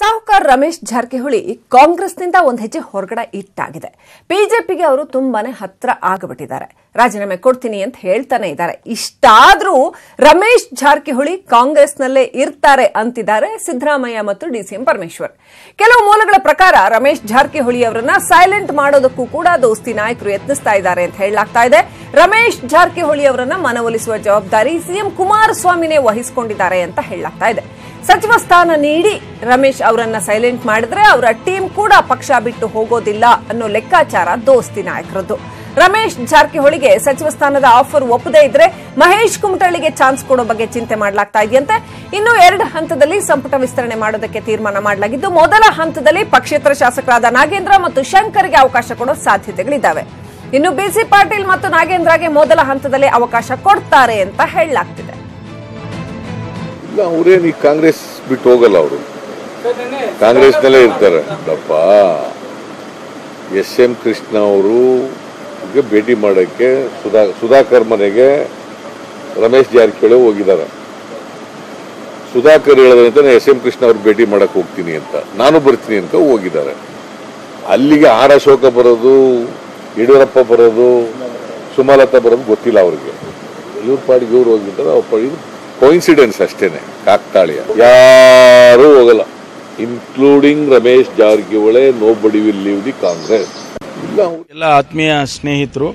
ಸಾಹುಕಾರ್ ರಮೇಶ್ ಜಾರಕಿಹೊಳಿ ಕಾಂಗ್ರೆಸ್ನಿಂದ ಒಂದು ಹೆಜ್ಜೆ ಹೊರಗಡೆ ಇಟ್ಟಾಗಿದೆ. ಬಿಜೆಪಿಗೆ ಅವರು ತುಂಬಾನೇ ಹತ್ರ ಆಗಬಿಟ್ಟಿದ್ದಾರೆ. ರಾಜೀನಾಮೆ ಕೊಡ್ತೀನಿ ಅಂತ ಹೇಳ್ತಾನೆ ಇದ್ದಾರೆ. ಇಷ್ಟಾದ್ರೂ ರಮೇಶ್ ಜಾರಕಿಹೊಳಿ ಕಾಂಗ್ರೆಸ್ನಲ್ಲೇ ಇರ್ತಾರೆ ಅಂತಿದ್ದಾರೆ ಸಿದ್ದರಾಮಯ್ಯ ಮತ್ತು ಡಿಸಿಎಂ ಪರಮೇಶ್ವರ್. ಕೆಲವು ಮೂಲಗಳ ಪ್ರಕಾರ ರಮೇಶ್ ಜಾರಕಿಹೊಳಿ ಅವರನ್ನ ಸೈಲೆಂಟ್ ಮಾಡೋದಕ್ಕೂ ಕೂಡ ದೋಸ್ತಿ ನಾಯಕರು ಯತ್ನಿಸ್ತಾ ಇದ್ದಾರೆ ಅಂತ ಹೇಳಲಾಗ್ತಾ ಇದೆ. ರಮೇಶ್ ಜಾರಕಿಹೊಳಿ ಅವರನ್ನ ಮನವೊಲಿಸುವ ಜವಾಬ್ದಾರಿ ಸಿಎಂ ಕುಮಾರಸ್ವಾಮಿನೇ ವಹಿಸಿಕೊಂಡಿದ್ದಾರೆ ಅಂತ ಹೇಳಲಾಗ್ತಾ ಇದೆ. ಸಚಿವ ಸ್ಥಾನ ನೀಡಿ ರಮೇಶ್ ಅವರನ್ನ ಸೈಲೆಂಟ್ ಮಾಡಿದ್ರೆ ಅವರ ಟೀಮ್ ಕೂಡ ಪಕ್ಷ ಬಿಟ್ಟು ಹೋಗೋದಿಲ್ಲ ಅನ್ನೋ ಲೆಕ್ಕಾಚಾರ ದೋಸ್ತಿ ನಾಯಕರದ್ದು. ರಮೇಶ್ ಜಾರಕಿಹೊಳಿಗೆ ಸಚಿವ ಸ್ಥಾನದ ಆಫರ್ ಒಪ್ಪದೇ ಇದ್ರೆ ಮಹೇಶ್ ಕುಮಟಳ್ಳಿಗೆ ಚಾನ್ಸ್ ಕೊಡೋ ಬಗ್ಗೆ ಚಿಂತೆ ಮಾಡಲಾಗ್ತಾ ಇದೆಯಂತೆ. ಇನ್ನು ಎರಡು ಹಂತದಲ್ಲಿ ಸಂಪುಟ ವಿಸ್ತರಣೆ ಮಾಡೋದಕ್ಕೆ ತೀರ್ಮಾನ ಮಾಡಲಾಗಿದ್ದು, ಮೊದಲ ಹಂತದಲ್ಲಿ ಪಕ್ಷೇತರ ಶಾಸಕರಾದ ನಾಗೇಂದ್ರ ಮತ್ತು ಶಂಕರ್ಗೆ ಅವಕಾಶ ಕೊಡೋ ಸಾಧ್ಯತೆಗಳಿದ್ದಾವೆ. ಇನ್ನು ಬಿಸಿ ಪಾಟೀಲ್ ಮತ್ತು ನಾಗೇಂದ್ರಗೆ ಮೊದಲ ಹಂತದಲ್ಲಿ ಅವಕಾಶ ಕೊಡ್ತಾರೆ ಅಂತ ಹೇಳಲಾಗ್ತಿದೆ. ಇಲ್ಲ ಅವರೇನು ಈ ಕಾಂಗ್ರೆಸ್ ಬಿಟ್ಟು ಹೋಗಲ್ಲ ಅವರು. ಕಾಂಗ್ರೆಸ್ನಲ್ಲೇ ಇರ್ತಾರೆ. ಅಪ್ಪ ಎಸ್ ಎಂ ಕೃಷ್ಣ ಅವರು ಭೇಟಿ ಮಾಡೋಕ್ಕೆ ಸುಧಾ, ಸುಧಾಕರ್ ಮನೆಗೆ ರಮೇಶ್ ಜಾರಕಿಹೊಳಿ ಹೋಗಿದ್ದಾರೆ. ಸುಧಾಕರ್ ಹೇಳದಂತೆ ಎಸ್ ಎಂ ಕೃಷ್ಣ ಅವ್ರು ಭೇಟಿ ಮಾಡಕ್ಕೆ ಹೋಗ್ತೀನಿ ಅಂತ. ನಾನು ಬರ್ತೀನಿ ಅಂತ ಹೋಗಿದ್ದಾರೆ. ಅಲ್ಲಿಗೆ ಆರ್ ಅಶೋಕ ಬರೋದು, ಯಡಿಯೂರಪ್ಪ ಬರೋದು, ಸುಮಲತಾ ಬರೋದು ಗೊತ್ತಿಲ್ಲ ಅವ್ರಿಗೆ. ಇವ್ರ ಪಾಡಿಗೆ ಇವ್ರು ಹೋಗಿದ್ದಾರೆ, ಅವ್ರ ಪಾಡಿಗೆ ಕೋಇನ್ಸಿಡೆನ್ಸ್ ಅಷ್ಟೇನೆ, ಕಾಕ್ತಾಳಿಯ. ಯಾರೂ ಹೋಗಲ್ಲ. Including Ramesh Jarkiholi nobody will leave the Congress ಎಲ್ಲ ಆತ್ಮೀಯ ಸ್ನೇಹಿತರು,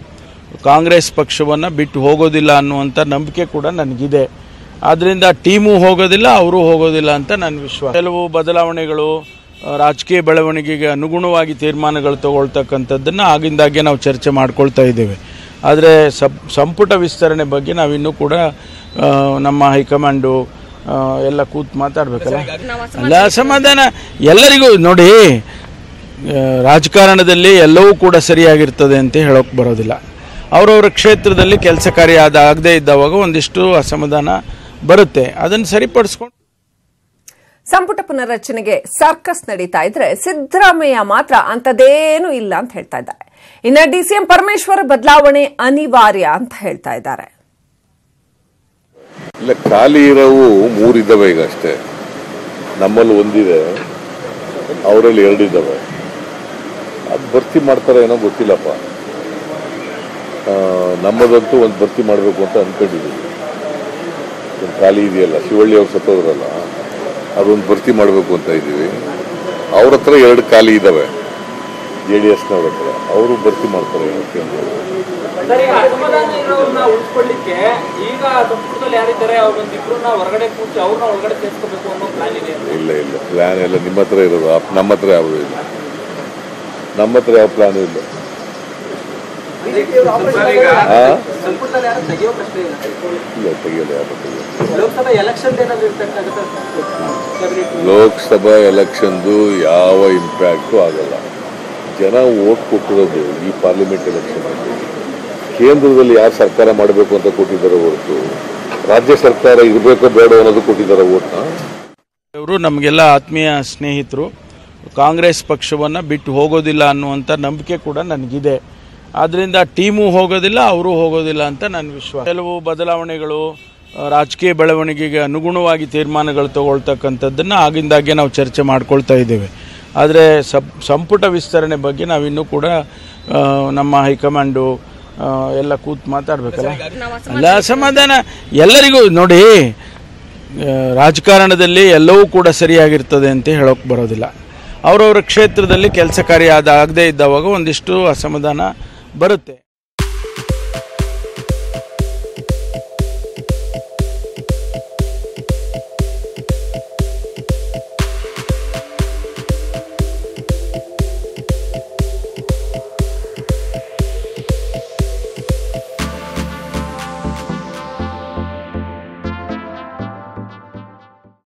ಕಾಂಗ್ರೆಸ್ ಪಕ್ಷವನ್ನು ಬಿಟ್ಟು ಹೋಗೋದಿಲ್ಲ ಅನ್ನುವಂಥ ನಂಬಿಕೆ ಕೂಡ ನನಗಿದೆ. ಆದ್ದರಿಂದ ಟೀಮು ಹೋಗೋದಿಲ್ಲ, ಅವರು ಹೋಗೋದಿಲ್ಲ ಅಂತ ನನ್ನ ವಿಶ್ವಾಸ. ಕೆಲವು ಬದಲಾವಣೆಗಳು ರಾಜಕೀಯ ಬೆಳವಣಿಗೆಗೆ ಅನುಗುಣವಾಗಿ ತೀರ್ಮಾನಗಳು ತಗೊಳ್ತಕ್ಕಂಥದ್ದನ್ನು ಆಗಿಂದಾಗೆ ನಾವು ಚರ್ಚೆ ಮಾಡ್ಕೊಳ್ತಾ ಇದ್ದೇವೆ. ಆದರೆ ಸಂಪುಟ ವಿಸ್ತರಣೆ ಬಗ್ಗೆ ನಾವಿನ್ನೂ ಕೂಡ ನಮ್ಮ ಹೈಕಮಾಂಡು ಎಲ್ಲ ಕೂತ್ ಮಾತಾಡಬೇಕಲ್ಲ? ಅಲ್ಲ ಅಸಮಾಧಾನ ಎಲ್ಲರಿಗೂ ನೋಡಿ ರಾಜಕಾರಣದಲ್ಲಿ ಎಲ್ಲವೂ ಕೂಡ ಸರಿಯಾಗಿರ್ತದೆ ಅಂತ ಹೇಳೋಕೆ ಬರೋದಿಲ್ಲ. ಅವರವರ ಕ್ಷೇತ್ರದಲ್ಲಿ ಕೆಲಸ ಕಾರ್ಯ ಆಗದೇ ಇದ್ದವಾಗ ಒಂದಿಷ್ಟು ಅಸಮಾಧಾನ ಬರುತ್ತೆ. ಅದನ್ನು ಸರಿಪಡಿಸ್ಕೊಂಡು ಸಂಪುಟ ಪುನರ್ರಚನೆಗೆ ಸರ್ಕಸ್ ನಡೀತಾ ಇದ್ರೆ ಸಿದ್ದರಾಮಯ್ಯ ಮಾತ್ರ ಅಂತದೇನು ಇಲ್ಲ ಅಂತ ಹೇಳ್ತಾ ಇದ್ದಾರೆ. ಇನ್ನು ಡಿಸಿಎಂ ಪರಮೇಶ್ವರ್ ಬದಲಾವಣೆ ಅನಿವಾರ್ಯ ಅಂತ ಹೇಳ್ತಾ ಇದ್ದಾರೆ. ಇಲ್ಲ, ಖಾಲಿ ಇರೋವು ಮೂರಿದ್ದಾವೆ ಈಗ ಅಷ್ಟೇ. ನಮ್ಮಲ್ಲಿ ಒಂದಿದೆ, ಅವರಲ್ಲಿ ಎರಡಿದ್ದಾವೆ. ಅದು ಭರ್ತಿ ಮಾಡ್ತಾರೆ ಏನೋ ಗೊತ್ತಿಲ್ಲಪ್ಪ. ನಮ್ಮದಂತೂ ಒಂದು ಭರ್ತಿ ಮಾಡಬೇಕು ಅಂತ ಅಂದ್ಕೊಂಡಿದ್ದೀವಿ ಒಂದು ಖಾಲಿ ಇದೆಯಲ್ಲ, ಶಿವಳ್ಳಿ ಅವ್ರು ಸತ್ತೋದ್ರಲ್ಲ, ಅದೊಂದು ಭರ್ತಿ ಮಾಡಬೇಕು ಅಂತ ಇದ್ದೀವಿ. ಅವ್ರ ಹತ್ರ ಎರಡು ಖಾಲಿ ಇದ್ದಾವೆ. ಜೆ ಡಿ ಎಸ್ನವ್ರ ಹತ್ರ ಅವರು ಭರ್ತಿ ಮಾಡ್ತಾರೆ ಇಲ್ಲ ಇಲ್ಲ. ಪ್ಲಾನ್ ಎಲ್ಲ ನಿಮ್ಮ ಹತ್ರ ಇರೋದು. ನಮ್ಮ ಹತ್ರ ಯಾವುದೂ ಇಲ್ಲ. ನಮ್ಮ ಹತ್ರ ಯಾವ ಪ್ಲಾನ್ ಇಲ್ಲ. ತೆಗಿಯಲ್ಲ ಯಾರು ಲೋಕಸಭಾ ಎಲೆಕ್ಷನ್ದು ಯಾವ ಇಂಪ್ಯಾಕ್ಟು ಆಗಲ್ಲ. ಜನ ಓಟ್ ಕೊಟ್ಟಿರೋದು ಈ ಪಾರ್ಲಿಮೆಂಟ್ ಎಲೆಕ್ಷನ್ ಕೇಂದ್ರದಲ್ಲಿ ಯಾರು ಸರ್ಕಾರ ಮಾಡಬೇಕು ಅಂತ ಕೊಟ್ಟಿದ್ದಾರೆ ಹೊರತು ರಾಜ್ಯ ಸರ್ಕಾರ ಇರಬೇಕು ಬೇಡ ಅನ್ನೋದು ಕೊಟ್ಟಿದ್ದಾರೆ ಓಟ್ನ? ಇವರು ನಮಗೆಲ್ಲ ಆತ್ಮೀಯ ಸ್ನೇಹಿತರು. ಕಾಂಗ್ರೆಸ್ ಪಕ್ಷವನ್ನು ಬಿಟ್ಟು ಹೋಗೋದಿಲ್ಲ ಅನ್ನುವಂಥ ನಂಬಿಕೆ ಕೂಡ ನನಗಿದೆ. ಆದ್ದರಿಂದ ಟೀಮು ಹೋಗೋದಿಲ್ಲ, ಅವರು ಹೋಗೋದಿಲ್ಲ ಅಂತ ನನ್ನ ವಿಶ್ವಾಸ. ಕೆಲವು ಬದಲಾವಣೆಗಳು ರಾಜಕೀಯ ಬೆಳವಣಿಗೆಗೆ ಅನುಗುಣವಾಗಿ ತೀರ್ಮಾನಗಳು ತಗೊಳ್ತಕ್ಕಂಥದ್ದನ್ನು ಆಗಿಂದಾಗೆ ನಾವು ಚರ್ಚೆ ಮಾಡ್ಕೊಳ್ತಾ ಇದ್ದೇವೆ. ಆದರೆ ಸಂಪುಟ ವಿಸ್ತರಣೆ ಬಗ್ಗೆ ನಾವಿನ್ನೂ ಕೂಡ ನಮ್ಮ ಹೈಕಮಾಂಡು ಎಲ್ಲ ಕೂತ್ ಮಾತಾಡಬೇಕಲ್ಲ? ಅಲ್ಲ, ಅಸಮಾಧಾನ. ಎಲ್ಲರಿಗೂ ನೋಡಿ ರಾಜಕಾರಣದಲ್ಲಿ ಎಲ್ಲವೂ ಕೂಡ ಸರಿಯಾಗಿರ್ತದೆ ಅಂತ ಹೇಳೋಕೆ ಬರೋದಿಲ್ಲ. ಅವರವರ ಕ್ಷೇತ್ರದಲ್ಲಿ ಕೆಲಸ ಕಾರ್ಯ ಅದಾಗದೇ ಆಗದೇ ಇದ್ದವಾಗ ಒಂದಿಷ್ಟು ಅಸಮಾಧಾನ ಬರುತ್ತೆ.